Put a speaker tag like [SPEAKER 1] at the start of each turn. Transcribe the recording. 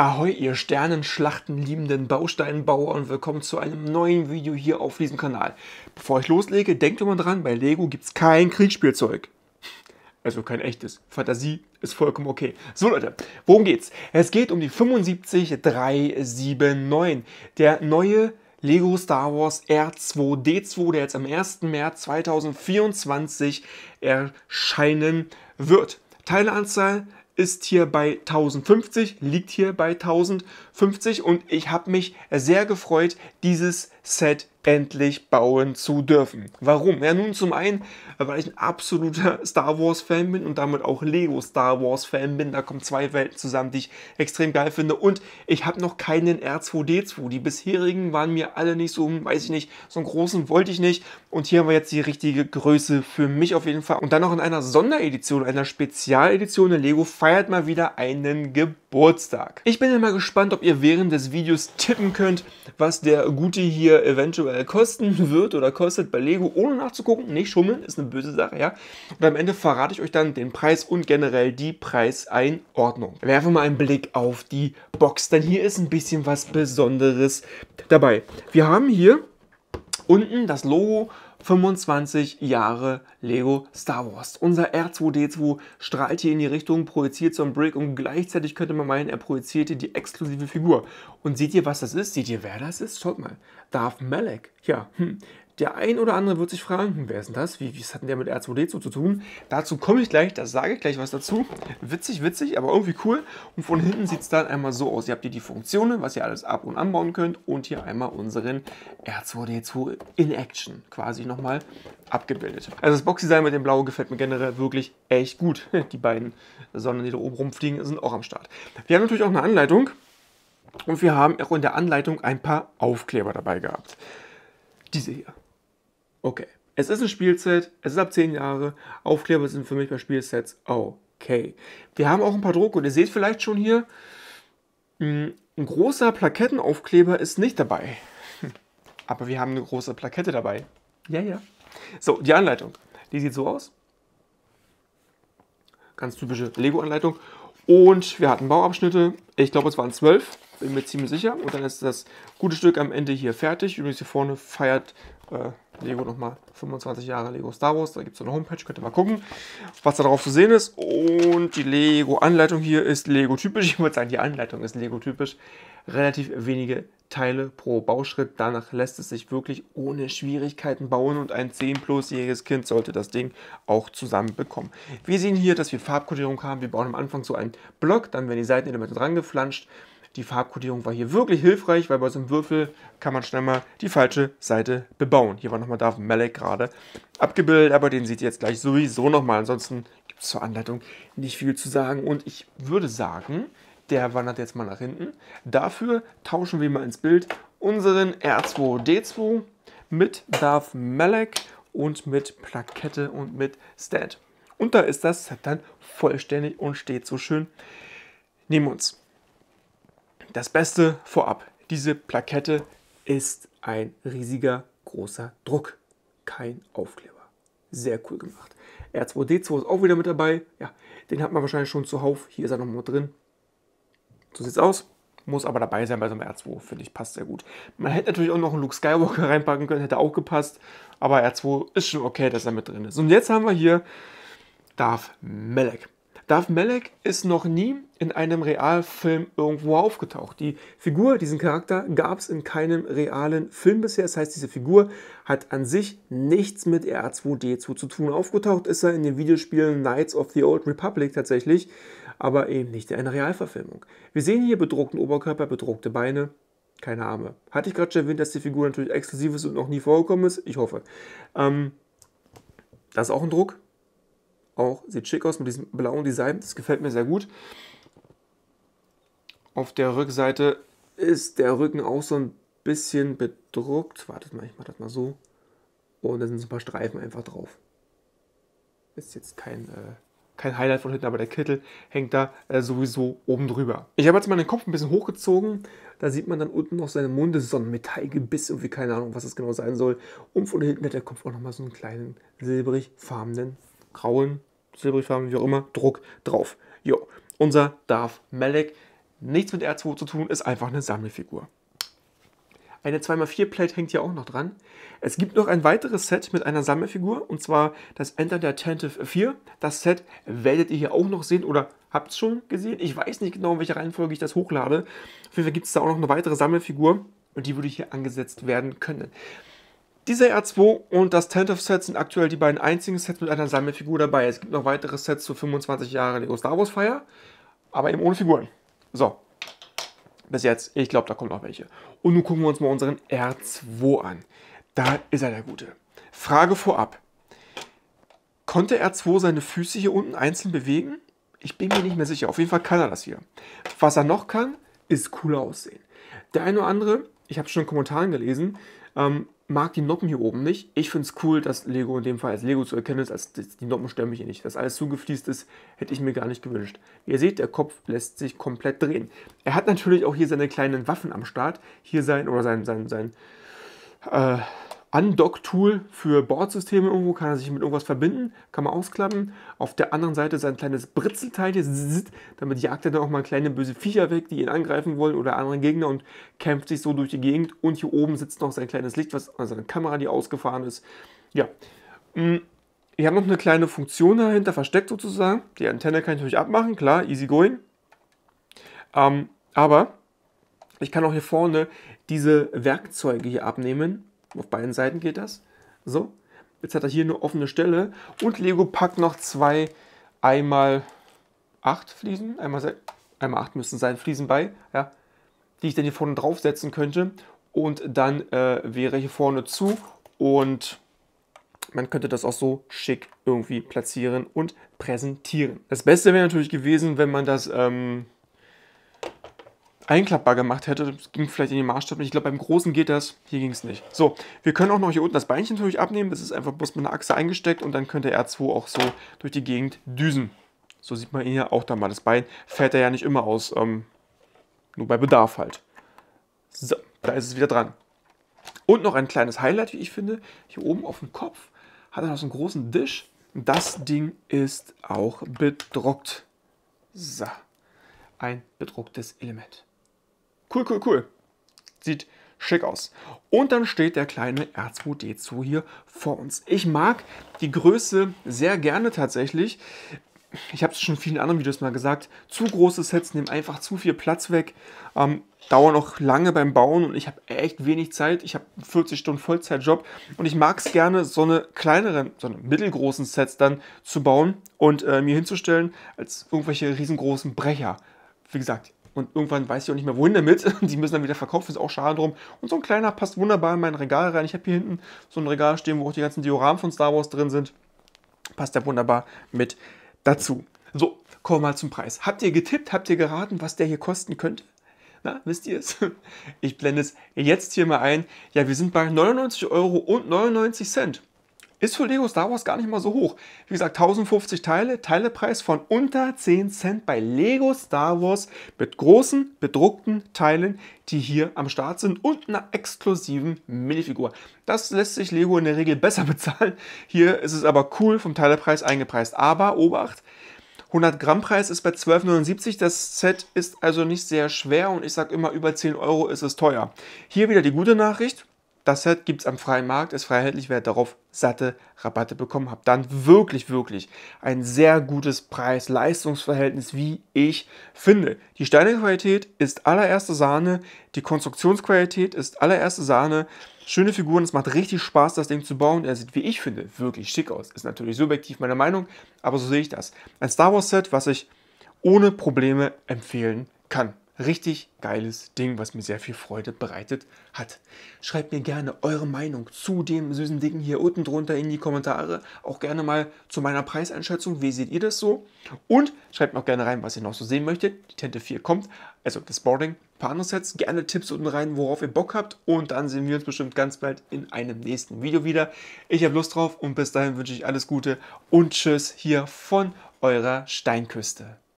[SPEAKER 1] Ahoi, ihr Sternenschlachten liebenden Bausteinbauer und willkommen zu einem neuen Video hier auf diesem Kanal. Bevor ich loslege, denkt immer dran, bei Lego gibt es kein Kriegsspielzeug. Also kein echtes. Fantasie ist vollkommen okay. So Leute, worum geht's? Es geht um die 75379, der neue Lego Star Wars R2D2, der jetzt am 1. März 2024 erscheinen wird. Teileanzahl ist hier bei 1050, liegt hier bei 1050 und ich habe mich sehr gefreut, dieses Set endlich bauen zu dürfen. Warum? Ja, nun zum einen, weil ich ein absoluter Star Wars Fan bin und damit auch Lego Star Wars Fan bin. Da kommen zwei Welten zusammen, die ich extrem geil finde. Und ich habe noch keinen R2D2. Die bisherigen waren mir alle nicht so, weiß ich nicht, so einen großen wollte ich nicht. Und hier haben wir jetzt die richtige Größe für mich auf jeden Fall. Und dann noch in einer Sonderedition, einer Spezialedition. Lego feiert mal wieder einen Geburtstag. Ich bin ja mal gespannt, ob ihr während des Videos tippen könnt, was der Gute hier eventuell kosten wird oder kostet bei Lego, ohne nachzugucken. Nicht schummeln, ist eine böse Sache, ja. Und am Ende verrate ich euch dann den Preis und generell die Preiseinordnung. Werfen wir mal einen Blick auf die Box, denn hier ist ein bisschen was Besonderes dabei. Wir haben hier unten das Logo 25 Jahre Lego Star Wars. Unser R2D2 strahlt hier in die Richtung, projiziert so ein Brick und gleichzeitig könnte man meinen, er projiziert hier die exklusive Figur. Und seht ihr, was das ist? Seht ihr, wer das ist? Schaut mal. Darth Malek. Ja, hm. Der ein oder andere wird sich fragen, hm, wer ist denn das? Wie, was hat denn der mit R2D2 zu tun? Dazu komme ich gleich, da sage ich gleich was dazu. Witzig, witzig, aber irgendwie cool. Und von hinten sieht es dann einmal so aus. Ihr habt hier die Funktionen, was ihr alles ab- und anbauen könnt. Und hier einmal unseren R2D2 in Action quasi nochmal abgebildet. Also das Boxdesign mit dem Blau gefällt mir generell wirklich echt gut. Die beiden Sonnen, die da oben rumfliegen, sind auch am Start. Wir haben natürlich auch eine Anleitung. Und wir haben auch in der Anleitung ein paar Aufkleber dabei gehabt. Diese hier. Okay. Es ist ein Spielset, es ist ab 10 Jahre. Aufkleber sind für mich bei Spielsets okay. Wir haben auch ein paar Druck und ihr seht vielleicht schon hier, hm, ein großer Plakettenaufkleber ist nicht dabei. Aber wir haben eine große Plakette dabei. Ja, ja. So, die Anleitung. Die sieht so aus. Ganz typische Lego-Anleitung. Und wir hatten Bauabschnitte. Ich glaube, es waren zwölf. Bin mir ziemlich sicher. Und dann ist das gute Stück am Ende hier fertig. Übrigens hier vorne feiert äh, Lego nochmal 25 Jahre Lego Star Wars. Da gibt es so eine Homepage, könnt ihr mal gucken, was da drauf zu sehen ist. Und die Lego-Anleitung hier ist Lego-typisch. Ich würde sagen, die Anleitung ist Lego-typisch. Relativ wenige Teile pro Bauschritt. Danach lässt es sich wirklich ohne Schwierigkeiten bauen und ein 10-plus-jähriges Kind sollte das Ding auch zusammenbekommen. Wir sehen hier, dass wir Farbkodierung haben. Wir bauen am Anfang so einen Block, dann werden die Seitenelemente dran geflanscht. Die Farbkodierung war hier wirklich hilfreich, weil bei so einem Würfel kann man schnell mal die falsche Seite bebauen. Hier war nochmal Darth Malek gerade abgebildet, aber den seht ihr jetzt gleich sowieso nochmal. Ansonsten gibt es zur Anleitung nicht viel zu sagen. Und ich würde sagen, der wandert jetzt mal nach hinten. Dafür tauschen wir mal ins Bild unseren R2D2 mit Darth Malek und mit Plakette und mit Stand. Und da ist das Set dann vollständig und steht so schön neben uns. Das Beste vorab, diese Plakette ist ein riesiger, großer Druck. Kein Aufkleber. Sehr cool gemacht. R2D2 ist auch wieder mit dabei. Ja, den hat man wahrscheinlich schon zuhauf. Hier ist er nochmal drin. So sieht es aus. Muss aber dabei sein bei so einem R2, finde ich, passt sehr gut. Man hätte natürlich auch noch einen Luke Skywalker reinpacken können, hätte auch gepasst. Aber R2 ist schon okay, dass er mit drin ist. Und jetzt haben wir hier Darth Malek. Darth Malek ist noch nie in einem Realfilm irgendwo aufgetaucht. Die Figur, diesen Charakter, gab es in keinem realen Film bisher. Das heißt, diese Figur hat an sich nichts mit R2D2 zu tun. Aufgetaucht ist er in den Videospielen Knights of the Old Republic tatsächlich, aber eben nicht in einer Realverfilmung. Wir sehen hier bedruckten Oberkörper, bedruckte Beine, keine Arme. Hatte ich gerade schon erwähnt, dass die Figur natürlich exklusiv ist und noch nie vorgekommen ist? Ich hoffe. Ähm, das ist auch ein Druck auch, sieht schick aus mit diesem blauen Design. Das gefällt mir sehr gut. Auf der Rückseite ist der Rücken auch so ein bisschen bedruckt. Wartet mal, ich mache das mal so. Und da sind so ein paar Streifen einfach drauf. Ist jetzt kein, äh, kein Highlight von hinten, aber der Kittel hängt da äh, sowieso oben drüber. Ich habe jetzt mal den Kopf ein bisschen hochgezogen. Da sieht man dann unten noch seine Munde, so ein Metallgebiss, irgendwie keine Ahnung, was das genau sein soll. Und von hinten hat der Kopf auch nochmal so einen kleinen silbrig farbenen, grauen silbrigfarben, wie auch immer, Druck drauf. Jo, unser Darth Malek nichts mit R2 zu tun, ist einfach eine Sammelfigur. Eine 2x4-Plate hängt hier auch noch dran. Es gibt noch ein weiteres Set mit einer Sammelfigur und zwar das Enter der Attentive 4. Das Set werdet ihr hier auch noch sehen oder habt es schon gesehen. Ich weiß nicht genau, in welcher Reihenfolge ich das hochlade. Auf jeden Fall gibt es da auch noch eine weitere Sammelfigur und die würde hier angesetzt werden können. Dieser R2 und das Tentative Set sind aktuell die beiden einzigen Sets mit einer Sammelfigur dabei. Es gibt noch weitere Sets zu 25 Jahre Lego Star Wars Feier, aber eben ohne Figuren. So, bis jetzt, ich glaube, da kommen noch welche. Und nun gucken wir uns mal unseren R2 an. Da ist er der Gute. Frage vorab. Konnte R2 seine Füße hier unten einzeln bewegen? Ich bin mir nicht mehr sicher. Auf jeden Fall kann er das hier. Was er noch kann, ist cool aussehen. Der eine oder andere, ich habe schon in Kommentaren gelesen, ähm, mag die Noppen hier oben nicht. Ich finde es cool, dass Lego in dem Fall als Lego zu erkennen ist, als die Noppen stören mich hier nicht. Dass alles zugefließt ist, hätte ich mir gar nicht gewünscht. Wie ihr seht, der Kopf lässt sich komplett drehen. Er hat natürlich auch hier seine kleinen Waffen am Start. Hier sein, oder sein, sein, sein, äh, Undock-Tool für Bordsysteme irgendwo, kann er sich mit irgendwas verbinden, kann man ausklappen. Auf der anderen Seite sein kleines Britzelteil, hier, damit jagt er dann auch mal kleine böse Viecher weg, die ihn angreifen wollen oder andere Gegner und kämpft sich so durch die Gegend. Und hier oben sitzt noch sein kleines Licht, was also eine Kamera, die ausgefahren ist. Ja, mm, ich habe noch eine kleine Funktion dahinter versteckt sozusagen. Die Antenne kann ich natürlich abmachen, klar, easy going. Ähm, aber ich kann auch hier vorne diese Werkzeuge hier abnehmen auf beiden Seiten geht das. So, jetzt hat er hier eine offene Stelle und Lego packt noch zwei einmal acht Fliesen, einmal, einmal acht müssen sein Fliesen bei, ja, die ich dann hier vorne draufsetzen könnte und dann äh, wäre hier vorne zu und man könnte das auch so schick irgendwie platzieren und präsentieren. Das Beste wäre natürlich gewesen, wenn man das ähm, einklappbar gemacht hätte. Das ging vielleicht in den Maßstab. Ich glaube, beim Großen geht das. Hier ging es nicht. So, wir können auch noch hier unten das Beinchen natürlich abnehmen. Das ist einfach bloß mit einer Achse eingesteckt und dann könnte R2 auch so durch die Gegend düsen. So sieht man hier auch da mal. Das Bein fällt er ja nicht immer aus. Ähm, nur bei Bedarf halt. So, da ist es wieder dran. Und noch ein kleines Highlight, wie ich finde. Hier oben auf dem Kopf hat er noch so einen großen Dish. Das Ding ist auch bedruckt. So, ein bedrucktes Element. Cool, cool, cool. Sieht schick aus. Und dann steht der kleine R2D2 hier vor uns. Ich mag die Größe sehr gerne tatsächlich. Ich habe es schon in vielen anderen Videos mal gesagt, zu große Sets nehmen einfach zu viel Platz weg, ähm, dauern auch lange beim Bauen und ich habe echt wenig Zeit. Ich habe 40 Stunden Vollzeitjob und ich mag es gerne, so eine kleineren, so eine mittelgroßen Sets dann zu bauen und äh, mir hinzustellen als irgendwelche riesengroßen Brecher. Wie gesagt, und irgendwann weiß ich auch nicht mehr, wohin damit. Die müssen dann wieder verkauft, ist auch schade drum. Und so ein kleiner passt wunderbar in mein Regal rein. Ich habe hier hinten so ein Regal stehen, wo auch die ganzen Dioramen von Star Wars drin sind. Passt ja wunderbar mit dazu. So, kommen wir mal zum Preis. Habt ihr getippt? Habt ihr geraten, was der hier kosten könnte? Na, wisst ihr es? Ich blende es jetzt hier mal ein. Ja, wir sind bei 99 Euro und 99 Cent. Ist für Lego Star Wars gar nicht mal so hoch. Wie gesagt, 1050 Teile, Teilepreis von unter 10 Cent bei Lego Star Wars mit großen bedruckten Teilen, die hier am Start sind und einer exklusiven Minifigur. Das lässt sich Lego in der Regel besser bezahlen. Hier ist es aber cool vom Teilepreis eingepreist. Aber Obacht, 100 Gramm Preis ist bei 12,79. Das Set ist also nicht sehr schwer und ich sage immer, über 10 Euro ist es teuer. Hier wieder die gute Nachricht. Das Set gibt es am freien Markt, ist frei erhältlich, wer darauf satte Rabatte bekommen hat. Dann wirklich, wirklich ein sehr gutes Preis-Leistungsverhältnis, wie ich finde. Die Steinequalität ist allererste Sahne, die Konstruktionsqualität ist allererste Sahne. Schöne Figuren, es macht richtig Spaß, das Ding zu bauen. Er sieht, wie ich finde, wirklich schick aus. Ist natürlich subjektiv meine Meinung, aber so sehe ich das. Ein Star Wars Set, was ich ohne Probleme empfehlen kann. Richtig geiles Ding, was mir sehr viel Freude bereitet hat. Schreibt mir gerne eure Meinung zu dem süßen Ding hier unten drunter in die Kommentare. Auch gerne mal zu meiner Preiseinschätzung. Wie seht ihr das so? Und schreibt mir auch gerne rein, was ihr noch so sehen möchtet. Die Tente 4 kommt, also das Boarding, ein paar andere Sets. Gerne Tipps unten rein, worauf ihr Bock habt. Und dann sehen wir uns bestimmt ganz bald in einem nächsten Video wieder. Ich habe Lust drauf und bis dahin wünsche ich alles Gute und Tschüss hier von eurer Steinküste.